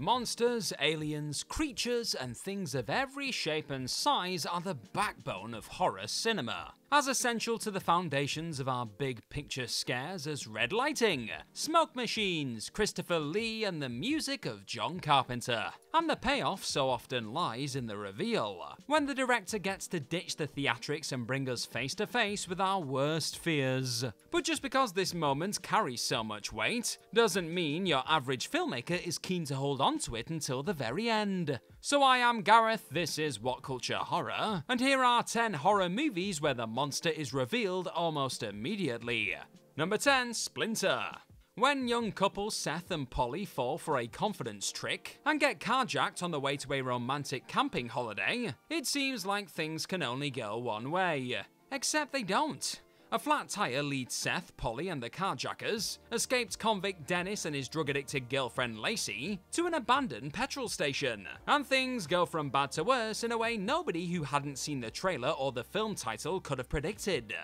Monsters, aliens, creatures, and things of every shape and size are the backbone of horror cinema, as essential to the foundations of our big picture scares as red lighting, smoke machines, Christopher Lee, and the music of John Carpenter. And the payoff so often lies in the reveal, when the director gets to ditch the theatrics and bring us face to face with our worst fears. But just because this moment carries so much weight, doesn't mean your average filmmaker is keen to hold on to it until the very end. So I am Gareth, this is What Culture Horror, and here are 10 horror movies where the monster is revealed almost immediately. Number 10, Splinter. When young couple Seth and Polly fall for a confidence trick and get carjacked on the way to a romantic camping holiday, it seems like things can only go one way. Except they don't. A flat tire leads Seth, Polly, and the carjackers, escaped convict Dennis and his drug addicted girlfriend Lacey, to an abandoned petrol station. And things go from bad to worse in a way nobody who hadn't seen the trailer or the film title could have predicted.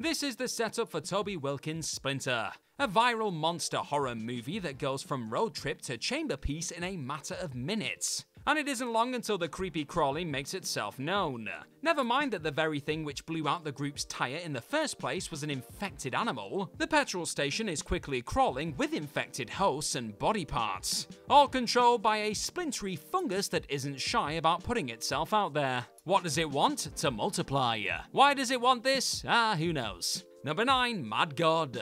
This is the setup for Toby Wilkins' Splinter, a viral monster horror movie that goes from road trip to chamber piece in a matter of minutes. And it isn't long until the creepy crawling makes itself known. Never mind that the very thing which blew out the group's tyre in the first place was an infected animal, the petrol station is quickly crawling with infected hosts and body parts, all controlled by a splintery fungus that isn't shy about putting itself out there. What does it want? To multiply. Why does it want this? Ah, who knows. Number 9, Mad God.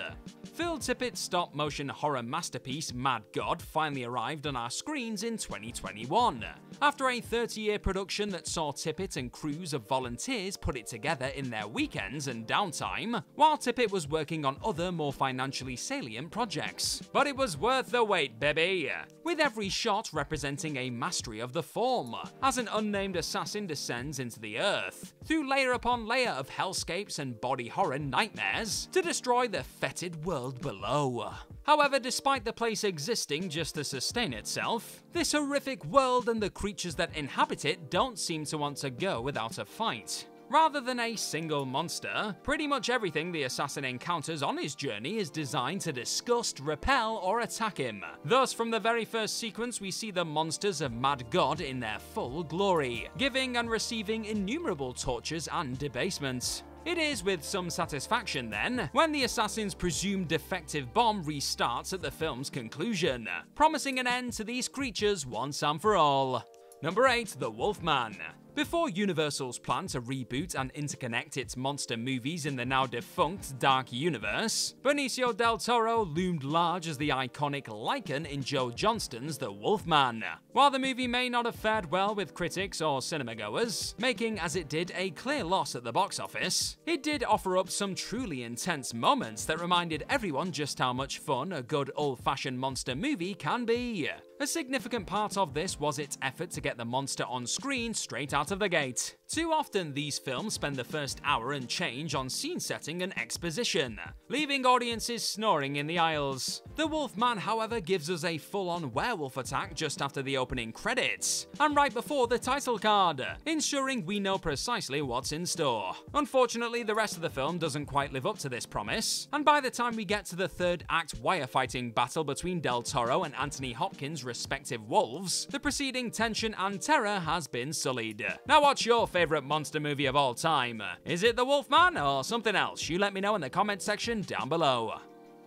Phil Tippett's stop motion horror masterpiece Mad God finally arrived on our screens in 2021. After a 30 year production that saw Tippett and crews of volunteers put it together in their weekends and downtime, while Tippett was working on other more financially salient projects. But it was worth the wait, baby! With every shot representing a mastery of the form, as an unnamed assassin descends into the earth, through layer upon layer of hellscapes and body horror nightmares, to destroy the fetid world below. However, despite the place existing just to sustain itself, this horrific world and the creatures that inhabit it don't seem to want to go without a fight. Rather than a single monster, pretty much everything the assassin encounters on his journey is designed to disgust, repel, or attack him. Thus, from the very first sequence, we see the monsters of Mad God in their full glory, giving and receiving innumerable tortures and debasements. It is with some satisfaction then, when the assassin's presumed defective bomb restarts at the film's conclusion, promising an end to these creatures once and for all. Number 8, The Wolfman. Before Universal's plan to reboot and interconnect its monster movies in the now defunct Dark Universe, Benicio del Toro loomed large as the iconic Lycan in Joe Johnston's The Wolfman. While the movie may not have fared well with critics or cinemagoers, making as it did a clear loss at the box office, it did offer up some truly intense moments that reminded everyone just how much fun a good old-fashioned monster movie can be. A significant part of this was its effort to get the monster on screen straight out of the gate. Too often, these films spend the first hour and change on scene setting and exposition, leaving audiences snoring in the aisles. The Wolfman, however, gives us a full on werewolf attack just after the opening credits, and right before the title card, ensuring we know precisely what's in store. Unfortunately, the rest of the film doesn't quite live up to this promise, and by the time we get to the third act wire fighting battle between Del Toro and Anthony Hopkins' respective wolves, the preceding tension and terror has been sullied. Now, what's your favourite monster movie of all time? Is it The Wolfman or something else? You let me know in the comment section down below.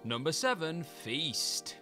Number 7 Feast.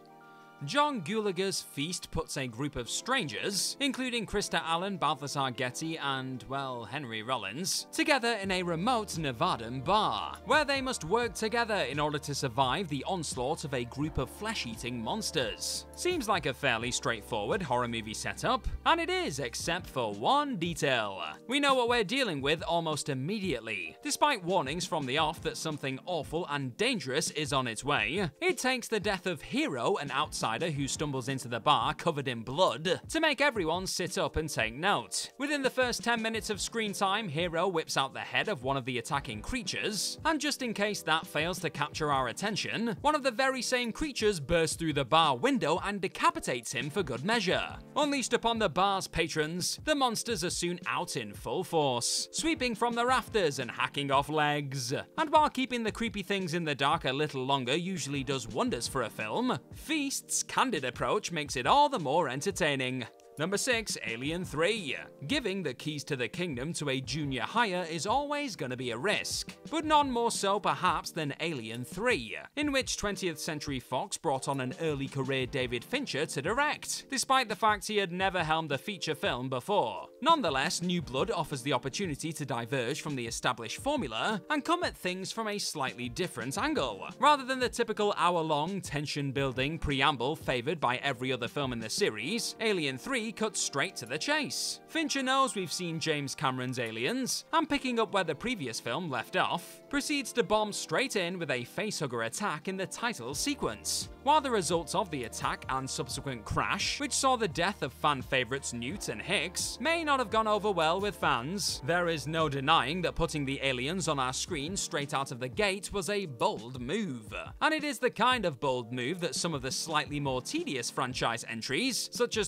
John Gulager's Feast puts a group of strangers, including Krista Allen, Balthazar Getty, and, well, Henry Rollins, together in a remote Nevadan bar, where they must work together in order to survive the onslaught of a group of flesh eating monsters. Seems like a fairly straightforward horror movie setup, and it is, except for one detail. We know what we're dealing with almost immediately. Despite warnings from the off that something awful and dangerous is on its way, it takes the death of Hero, an outsider who stumbles into the bar covered in blood to make everyone sit up and take note. Within the first 10 minutes of screen time, Hero whips out the head of one of the attacking creatures, and just in case that fails to capture our attention, one of the very same creatures bursts through the bar window and decapitates him for good measure. Unleashed upon the bar's patrons, the monsters are soon out in full force, sweeping from the rafters and hacking off legs. And while keeping the creepy things in the dark a little longer usually does wonders for a film, Feasts candid approach makes it all the more entertaining. Number 6, Alien 3. Giving the keys to the kingdom to a junior hire is always going to be a risk, but none more so perhaps than Alien 3, in which 20th Century Fox brought on an early career David Fincher to direct, despite the fact he had never helmed a feature film before. Nonetheless, New Blood offers the opportunity to diverge from the established formula and come at things from a slightly different angle. Rather than the typical hour-long, tension-building preamble favoured by every other film in the series, Alien 3 cuts straight to the chase. Fincher knows we've seen James Cameron's Aliens, and picking up where the previous film left off, proceeds to bomb straight in with a facehugger attack in the title sequence. While the results of the attack and subsequent crash, which saw the death of fan favourites Newt and Hicks, may not have gone over well with fans, there is no denying that putting the aliens on our screen straight out of the gate was a bold move. And it is the kind of bold move that some of the slightly more tedious franchise entries, such as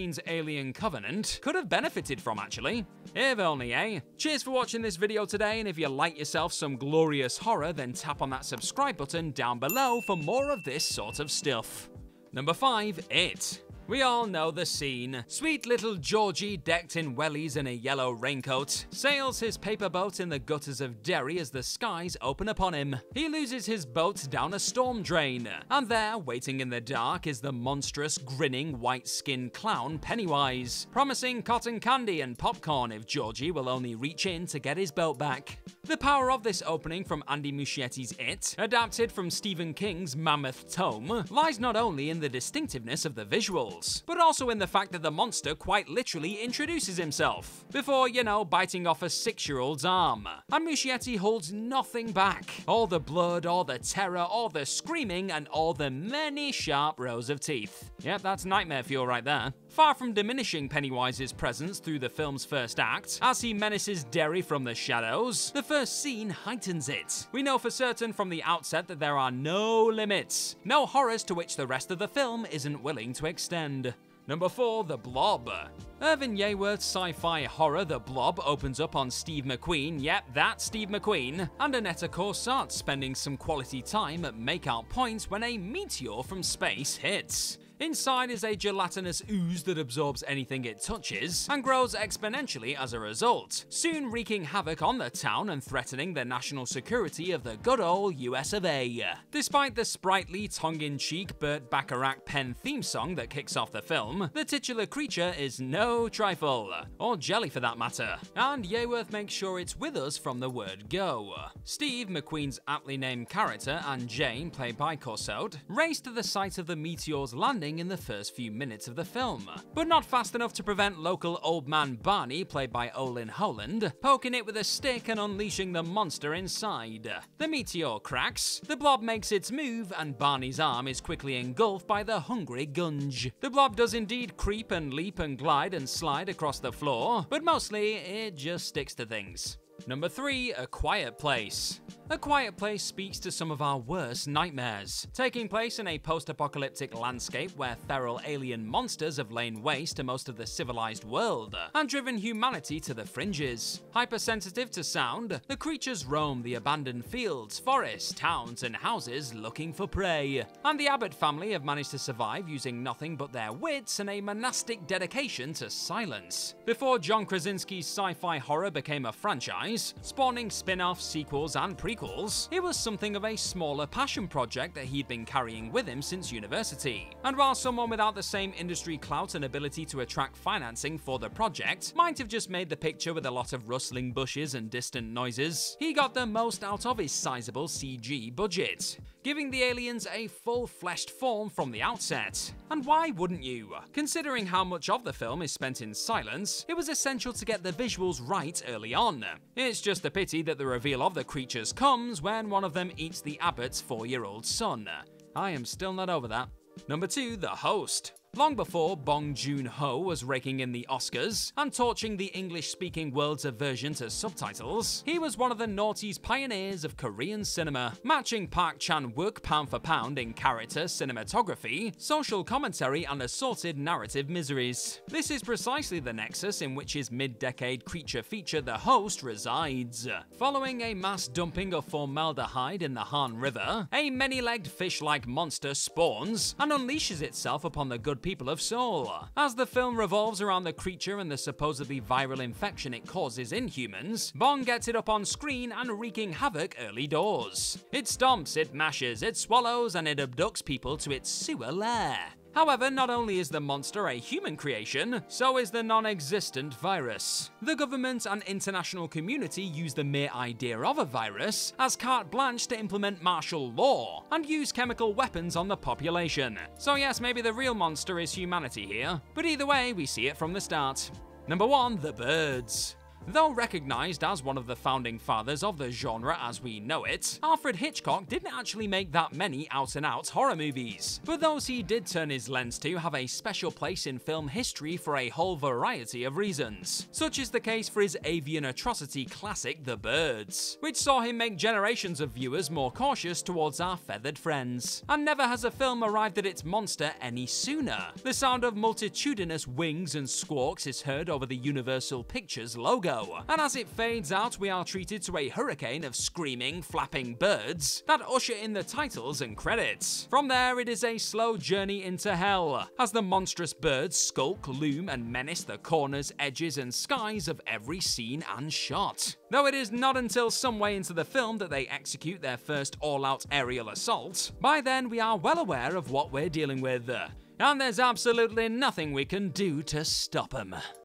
2017's Alien Covenant, could have benefited from actually. If only, eh? Cheers for watching this video today, and if you like yourself some glorious horror, then tap on that subscribe button down below for more of this sort of stuff. Number 5. It. We all know the scene. Sweet little Georgie, decked in wellies and a yellow raincoat, sails his paper boat in the gutters of Derry as the skies open upon him. He loses his boat down a storm drain, and there, waiting in the dark, is the monstrous, grinning, white-skinned clown Pennywise, promising cotton candy and popcorn if Georgie will only reach in to get his boat back. The power of this opening from Andy Muschietti's It, adapted from Stephen King's Mammoth Tome, lies not only in the distinctiveness of the visuals, but also in the fact that the monster quite literally introduces himself, before, you know, biting off a six-year-old's arm. And Muschietti holds nothing back. All the blood, all the terror, all the screaming, and all the many sharp rows of teeth. Yep, that's nightmare fuel right there. Far from diminishing Pennywise's presence through the film's first act, as he menaces Derry from the shadows, the first scene heightens it. We know for certain from the outset that there are no limits, no horrors to which the rest of the film isn't willing to extend. Number 4, The Blob. Irvin Yeaworth's sci-fi horror The Blob opens up on Steve McQueen, yep, that Steve McQueen, and Aneta Corsaut spending some quality time at makeout points when a meteor from space hits. Inside is a gelatinous ooze that absorbs anything it touches and grows exponentially as a result, soon wreaking havoc on the town and threatening the national security of the good old US of A. Despite the sprightly, tongue-in-cheek Burt Bacharach pen theme song that kicks off the film, the titular creature is no trifle, or jelly for that matter, and Yeaworth makes sure it's with us from the word go. Steve, McQueen's aptly named character, and Jane, played by Corsaut, race to the site of the meteor's landing in the first few minutes of the film, but not fast enough to prevent local old man Barney, played by Olin Howland, poking it with a stick and unleashing the monster inside. The meteor cracks, the blob makes its move, and Barney's arm is quickly engulfed by the hungry gunge. The blob does indeed creep and leap and glide and slide across the floor, but mostly it just sticks to things. Number 3. A Quiet Place. A Quiet Place speaks to some of our worst nightmares, taking place in a post-apocalyptic landscape where feral alien monsters have lain waste to most of the civilized world and driven humanity to the fringes. Hypersensitive to sound, the creatures roam the abandoned fields, forests, towns, and houses looking for prey. And the Abbott family have managed to survive using nothing but their wits and a monastic dedication to silence. Before John Krasinski's sci-fi horror became a franchise, spawning spin-offs, sequels, and prequels it was something of a smaller passion project that he'd been carrying with him since university. And while someone without the same industry clout and ability to attract financing for the project might have just made the picture with a lot of rustling bushes and distant noises, he got the most out of his sizable CG budget, giving the aliens a full-fleshed form from the outset. And why wouldn't you? Considering how much of the film is spent in silence, it was essential to get the visuals right early on. It's just a pity that the reveal of the creatures comes when one of them eats the Abbott's four-year-old son. I am still not over that. Number 2, The Host. Long before Bong Joon-ho was raking in the Oscars and torching the English-speaking world's aversion to subtitles, he was one of the noughties pioneers of Korean cinema, matching Park Chan-wook pound for pound in character, cinematography, social commentary, and assorted narrative miseries. This is precisely the nexus in which his mid-decade creature feature The Host resides. Following a mass dumping of formaldehyde in the Han River, a many-legged fish-like monster spawns and unleashes itself upon the good people of Seoul. As the film revolves around the creature and the supposedly viral infection it causes in humans, Bong gets it up on screen and wreaking havoc early doors. It stomps, it mashes, it swallows, and it abducts people to its sewer lair. However, not only is the monster a human creation, so is the non-existent virus. The government and international community use the mere idea of a virus as carte blanche to implement martial law and use chemical weapons on the population. So yes, maybe the real monster is humanity here, but either way, we see it from the start. Number 1. The Birds Though recognized as one of the founding fathers of the genre as we know it, Alfred Hitchcock didn't actually make that many out-and-out horror movies, but those he did turn his lens to have a special place in film history for a whole variety of reasons. Such is the case for his avian atrocity classic The Birds, which saw him make generations of viewers more cautious towards our feathered friends. And never has a film arrived at its monster any sooner. The sound of multitudinous wings and squawks is heard over the Universal Pictures and as it fades out, we are treated to a hurricane of screaming, flapping birds that usher in the titles and credits. From there, it is a slow journey into hell, as the monstrous birds skulk, loom, and menace the corners, edges, and skies of every scene and shot. Though it is not until some way into the film that they execute their first all-out aerial assault, by then we are well aware of what we're dealing with. And there's absolutely nothing we can do to stop them.